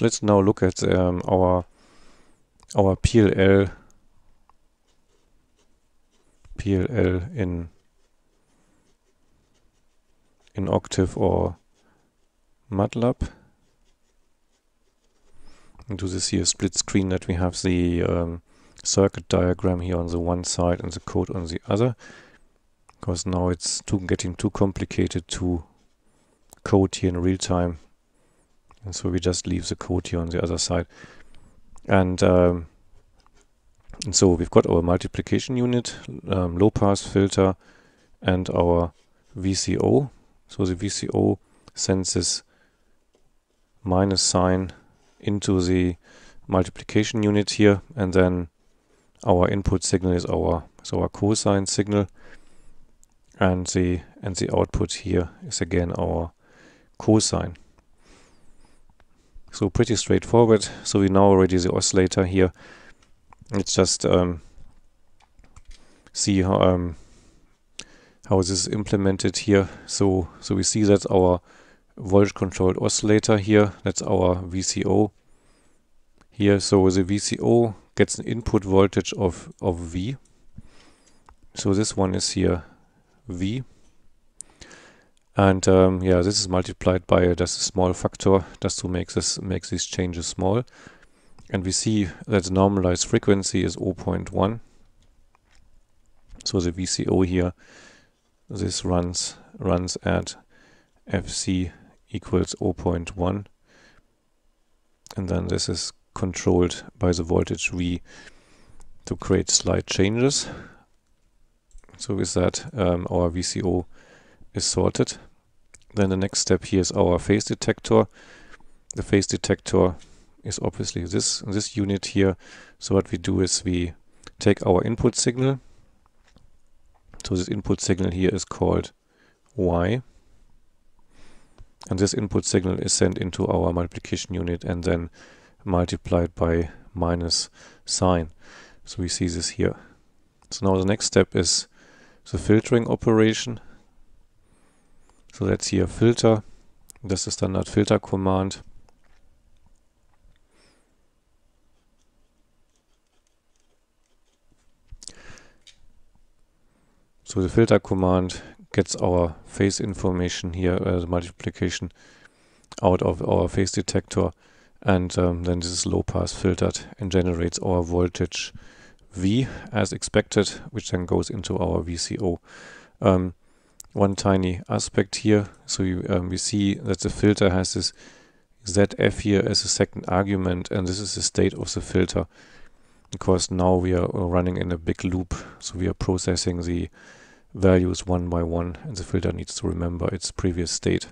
So let's now look at um, our our PLL PLL in in Octave or MATLAB. And do this here split screen that we have the um, circuit diagram here on the one side and the code on the other. Because now it's too getting too complicated to code here in real time. And so we just leave the code here on the other side. And, um, and so we've got our multiplication unit, um, low pass filter, and our VCO. So the VCO sends this minus sine into the multiplication unit here, and then our input signal is our so our cosine signal, and the and the output here is again our cosine. So pretty straightforward. So we know already the oscillator here. Let's just um, see how um, how this is implemented here. So so we see that our voltage controlled oscillator here. That's our VCO here. So the VCO gets an input voltage of of V. So this one is here V. And um, yeah, this is multiplied by uh, just a small factor just to make this make these changes small. And we see that the normalized frequency is 0.1. So the VCO here, this runs runs at FC equals 0.1. And then this is controlled by the voltage V to create slight changes. So with that, um, our VCO is sorted. Then the next step here is our phase detector. The phase detector is obviously this this unit here. So what we do is we take our input signal. So this input signal here is called Y. And this input signal is sent into our multiplication unit and then multiplied by minus sine. So we see this here. So now the next step is the filtering operation. So that's here filter. That's the standard filter command. So the filter command gets our phase information here, uh, the multiplication out of our phase detector and um, then this is low pass filtered and generates our voltage V as expected, which then goes into our VCO. Um, one tiny aspect here. So you, um, we see that the filter has this ZF here as a second argument, and this is the state of the filter. Because now we are running in a big loop, so we are processing the values one by one, and the filter needs to remember its previous state.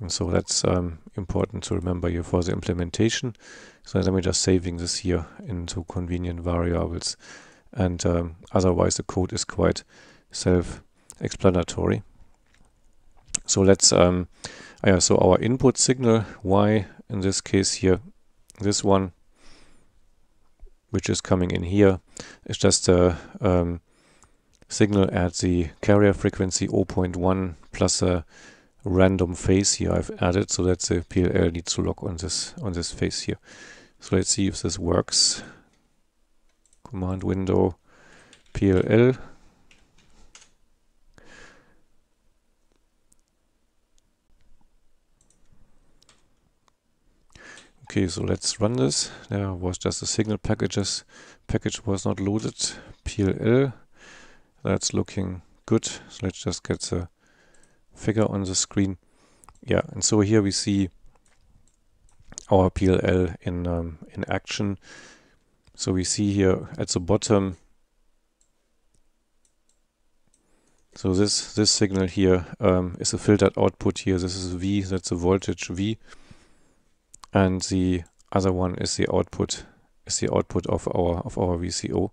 And so that's um, important to remember here for the implementation. So then we're just saving this here into convenient variables. And um, otherwise the code is quite self explanatory. So let's, um, yeah, so our input signal Y in this case here, this one, which is coming in here, is just a um, signal at the carrier frequency 0.1 plus a random phase here I've added so that the PLL needs to lock on this on this phase here. So let's see if this works. Command window PLL Okay, so let's run this. There was just a signal packages. Package was not loaded. PLL. That's looking good. So let's just get the figure on the screen. Yeah, and so here we see our PLL in um, in action. So we see here at the bottom. So this this signal here um, is a filtered output here. This is V. That's a voltage V and the other one is the output is the output of our of our VCO.